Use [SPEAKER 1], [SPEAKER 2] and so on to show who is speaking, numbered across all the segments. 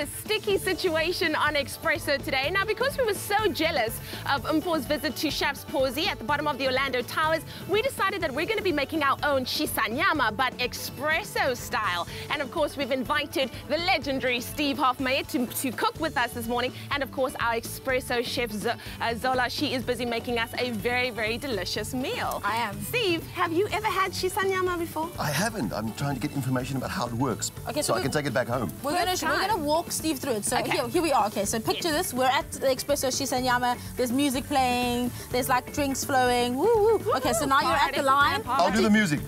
[SPEAKER 1] A sticky situation on Expresso today. Now, because we were so jealous of Umpo's visit to Chaf Pozi at the bottom of the Orlando Towers, we decided that we're going to be making our own shisanyama, but Expresso style. And of course, we've invited the legendary Steve Hofmeyr to, to cook with us this morning. And of course, our Expresso chef Z uh, Zola, she is busy making us a very, very delicious meal.
[SPEAKER 2] I am.
[SPEAKER 1] Steve, have you ever had shisanyama before?
[SPEAKER 3] I haven't. I'm trying to get information about how it works.
[SPEAKER 2] Okay,
[SPEAKER 3] so,
[SPEAKER 2] so
[SPEAKER 3] I can take it back home.
[SPEAKER 2] We're gonna
[SPEAKER 1] First
[SPEAKER 2] we're gonna walk Steve through it. So
[SPEAKER 1] Okay.
[SPEAKER 2] here, here we are. Okay, so picture this. We're at the Expresso Shisanyama. There's music playing. There's like drinks flowing. Woo woo. Okay, so now you're at the line.
[SPEAKER 3] I'll do the music.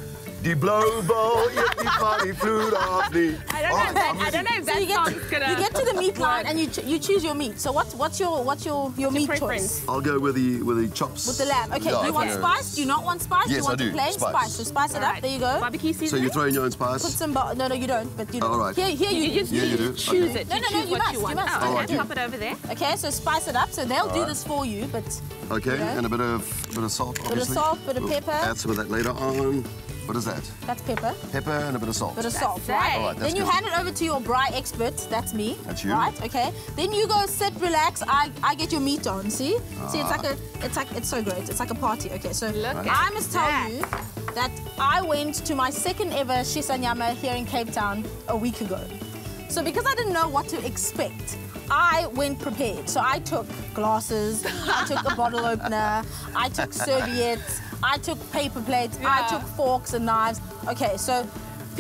[SPEAKER 3] Die blauwe bal, je die van die vloed af die.
[SPEAKER 1] I don't know if that, I don't know if
[SPEAKER 2] So
[SPEAKER 1] that
[SPEAKER 2] you get,
[SPEAKER 1] song's gonna
[SPEAKER 2] you get to the meat line and you ch you choose your meat. So what's what's your what's your your meat
[SPEAKER 1] preference?
[SPEAKER 2] choice?
[SPEAKER 3] I'll go with the with the chops.
[SPEAKER 2] With the lamb. Okay,
[SPEAKER 3] Yeah,
[SPEAKER 2] do you want spice? Do you not want spice? do
[SPEAKER 3] Yes,
[SPEAKER 2] you want
[SPEAKER 3] I do.
[SPEAKER 2] plain
[SPEAKER 3] Spice.
[SPEAKER 2] So spice it
[SPEAKER 1] All
[SPEAKER 2] up. There you go.
[SPEAKER 1] Barbecue seasoning.
[SPEAKER 3] So you throw in your own spice?
[SPEAKER 2] Put some. No, no, you don't. But you know.
[SPEAKER 3] All right.
[SPEAKER 2] Here, here
[SPEAKER 1] You,
[SPEAKER 2] you.
[SPEAKER 1] you just
[SPEAKER 3] Yeah, you
[SPEAKER 1] you
[SPEAKER 3] do.
[SPEAKER 1] choose
[SPEAKER 3] Okay.
[SPEAKER 1] it.
[SPEAKER 2] No, no, no,
[SPEAKER 1] choose
[SPEAKER 2] you must,
[SPEAKER 1] you
[SPEAKER 2] you must.
[SPEAKER 1] Oh,
[SPEAKER 3] Oh,
[SPEAKER 1] okay,
[SPEAKER 3] you-
[SPEAKER 1] pop it over there.
[SPEAKER 2] Okay, so spice it up. So they'll do
[SPEAKER 3] right.
[SPEAKER 2] this for you, but
[SPEAKER 3] Okay,
[SPEAKER 2] Yeah.
[SPEAKER 3] and a bit of bit of salt, obviously.
[SPEAKER 2] Bit of salt, a bit of
[SPEAKER 3] We'll
[SPEAKER 2] pepper.
[SPEAKER 3] Add some of that later on. What is that?
[SPEAKER 2] that's pepper.
[SPEAKER 3] Pepper and a bit of salt.
[SPEAKER 2] A bit of salt,
[SPEAKER 1] right.
[SPEAKER 2] right?
[SPEAKER 3] All right, that's
[SPEAKER 2] then you
[SPEAKER 3] good.
[SPEAKER 2] hand it over to your braai expert. That's me.
[SPEAKER 3] That's you.
[SPEAKER 2] Right. Okay. Then you go sit, relax. I, I get your meat on. See? See, it's like
[SPEAKER 3] Ah.
[SPEAKER 2] a, it's like, it's so great. It's like a party. Okay. So
[SPEAKER 1] Look
[SPEAKER 2] I
[SPEAKER 1] at
[SPEAKER 2] must tell
[SPEAKER 1] that.
[SPEAKER 2] you that I went to my second ever Shisanyama here in Cape Town a week ago. So because I didn't know what to expect, I went prepared. So I took glasses, I took a bottle opener, I took serviettes, I took paper plates, I took forks and knives. Okay, so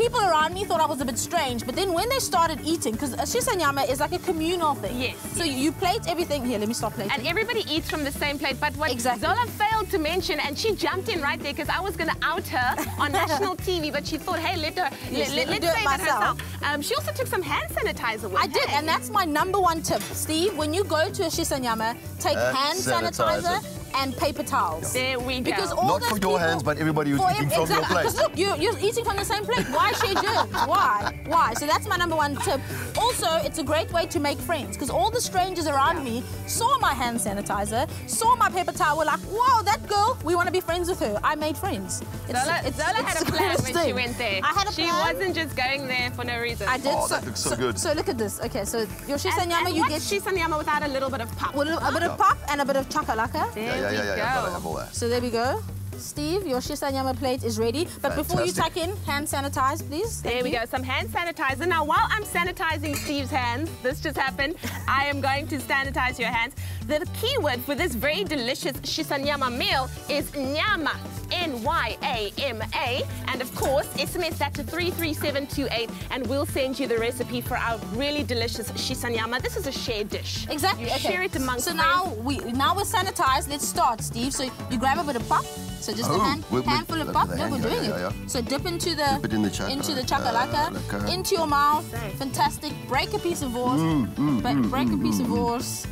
[SPEAKER 2] people around me thought I was a bit strange, but then when they started eating, because shisanyama is like a communal thing.
[SPEAKER 1] Yes,
[SPEAKER 2] So you plate everything. Here, let me stop plating.
[SPEAKER 1] And everybody eats from the same plate. But what
[SPEAKER 2] Exactly.
[SPEAKER 1] Zola failed to mention, and she jumped in right there because I was going to out her on national TV, but she thought, hey, let her,
[SPEAKER 2] Yes,
[SPEAKER 1] let,
[SPEAKER 2] let me
[SPEAKER 1] us
[SPEAKER 2] do it
[SPEAKER 1] save it
[SPEAKER 2] myself.
[SPEAKER 1] herself. Um, she also took some hand sanitizer with
[SPEAKER 2] I did, and that's my number one tip. Steve, when you go to a shisanyama, take
[SPEAKER 3] Hand
[SPEAKER 2] hand sanitizer,
[SPEAKER 3] sanitizer.
[SPEAKER 2] And paper towels.
[SPEAKER 1] There we go.
[SPEAKER 2] Because all
[SPEAKER 3] Not for your
[SPEAKER 2] people-
[SPEAKER 3] hands, but everybody who's eating
[SPEAKER 2] ev-
[SPEAKER 3] from your plate.
[SPEAKER 2] Because look, you, you're eating from the same plate. Why share germs? Why? Why? So that's my number one tip. Also, it's a great way to make friends because all the strangers around me saw my hand sanitizer, saw my paper towel, were like, "Wow, that girl, we want to be friends with her." I made friends. It's-
[SPEAKER 1] Zola,
[SPEAKER 2] it's-
[SPEAKER 1] Zola
[SPEAKER 2] it's
[SPEAKER 1] had a
[SPEAKER 2] the
[SPEAKER 1] plan
[SPEAKER 2] best
[SPEAKER 1] when she went there.
[SPEAKER 2] I had a
[SPEAKER 1] she
[SPEAKER 2] plan.
[SPEAKER 1] wasn't just going there for no reason.
[SPEAKER 2] I did.
[SPEAKER 3] Oh, that looks so good.
[SPEAKER 2] So look at this. Okay, so your
[SPEAKER 1] And,
[SPEAKER 2] shisanyama, you get
[SPEAKER 1] shisanyama without a little bit of pap?
[SPEAKER 2] with a, a bit of pap and a bit of chakalaka.
[SPEAKER 1] There
[SPEAKER 3] Yeah, yeah, yeah, yeah, yeah. Gotta have all that.
[SPEAKER 2] So there we go. Steve, your shisanyama plate is ready. But before you tuck in, hand sanitize, please.
[SPEAKER 1] There
[SPEAKER 2] Thank
[SPEAKER 1] we
[SPEAKER 2] you.
[SPEAKER 1] go, some hand sanitizer. Now, while I'm sanitizing Steve's hands, this just happened, I am going to sanitize your hands. The key word for this very delicious shisanyama meal is nyama, N-Y-A-M-A. And of course, SMS that to 33728 and we'll send you the recipe for our really delicious shisanyama. This is a shared dish.
[SPEAKER 2] Exactly.
[SPEAKER 1] You
[SPEAKER 2] okay.
[SPEAKER 1] share it amongst
[SPEAKER 2] So
[SPEAKER 1] friends.
[SPEAKER 2] now we now we're sanitized. Let's start, Steve. So you grab a bit of pap. So just a
[SPEAKER 3] Oh,
[SPEAKER 2] hand,
[SPEAKER 3] with- with-
[SPEAKER 2] handful of
[SPEAKER 3] with
[SPEAKER 2] pap.
[SPEAKER 3] the
[SPEAKER 2] No,
[SPEAKER 3] hand,
[SPEAKER 2] we're
[SPEAKER 3] yeah,
[SPEAKER 2] doing
[SPEAKER 3] yeah,
[SPEAKER 2] it.
[SPEAKER 3] yeah.
[SPEAKER 2] So dip into the
[SPEAKER 3] Dip in the chaka-
[SPEAKER 2] into the
[SPEAKER 3] uh,
[SPEAKER 2] chakalaka,
[SPEAKER 3] laka.
[SPEAKER 2] into your mouth.
[SPEAKER 1] Say.
[SPEAKER 2] Fantastic. Break a piece of wors.
[SPEAKER 3] Mm,
[SPEAKER 2] Ba- break a piece of wors.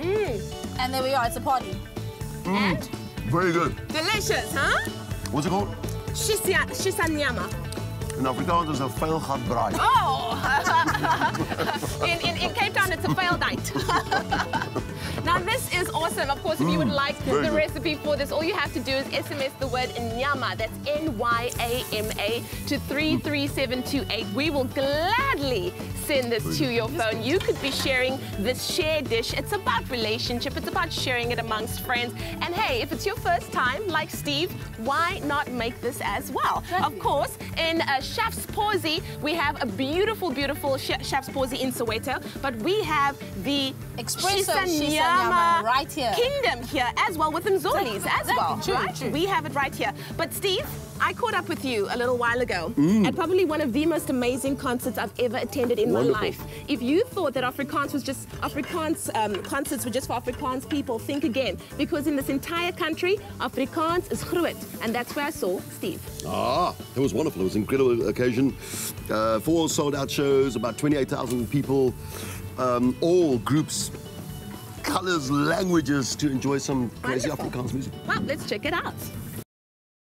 [SPEAKER 1] Mm.
[SPEAKER 2] And there we are. It's a party.
[SPEAKER 1] And
[SPEAKER 3] Very good.
[SPEAKER 1] delicious, huh?
[SPEAKER 3] What's it called?
[SPEAKER 1] Shisia- Shisanyama.
[SPEAKER 3] In Afrikaans is een vuilgat braai.
[SPEAKER 1] Oh! in, in, awesome. Of course, if you would like
[SPEAKER 3] very
[SPEAKER 1] the recipe for this, all you have to do is SMS the word Nyama, that's N-Y-A-M-A, to 33728. We will gladly send this to your phone. You could be sharing this shared dish. It's about relationship. It's about sharing it amongst friends. And hey, if it's your first time, like Steve, why not make this as well? Of course, in uh, Chaf Pozi, we have a beautiful, beautiful Chaf Pozi in Soweto, but we have the
[SPEAKER 2] Expresso
[SPEAKER 1] Shisanyama
[SPEAKER 2] Shisanyama right here.
[SPEAKER 1] Kingdom here as well with Mzoli's as well,
[SPEAKER 2] true,
[SPEAKER 1] right?
[SPEAKER 2] true.
[SPEAKER 1] We have it right here. But Steve, I caught up with you a little while ago
[SPEAKER 3] Mm.
[SPEAKER 1] at probably one of the most amazing concerts I've ever attended in
[SPEAKER 3] Wonderful.
[SPEAKER 1] my life. If you thought that Afrikaans was just Afrikaans um, concerts were just for Afrikaans people, think again. Because in this entire country, Afrikaans is groot, and that's where I saw Steve.
[SPEAKER 3] Ah, it was wonderful. It was an incredible occasion. Uh, four sold-out shows, about 28,000 people, um, all groups, colours, languages to enjoy some crazy
[SPEAKER 1] Wonderful.
[SPEAKER 3] Afrikaans music.
[SPEAKER 1] Well, let's check it out.